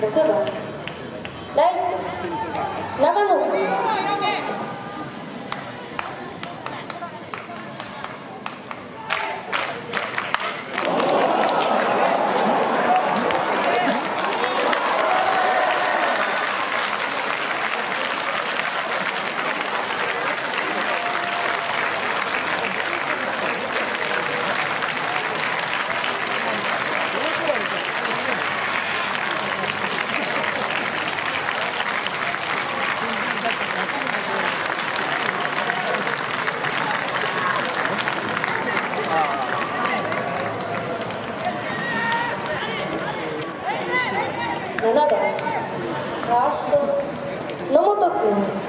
6番ライト。長野7番。カースト。野本君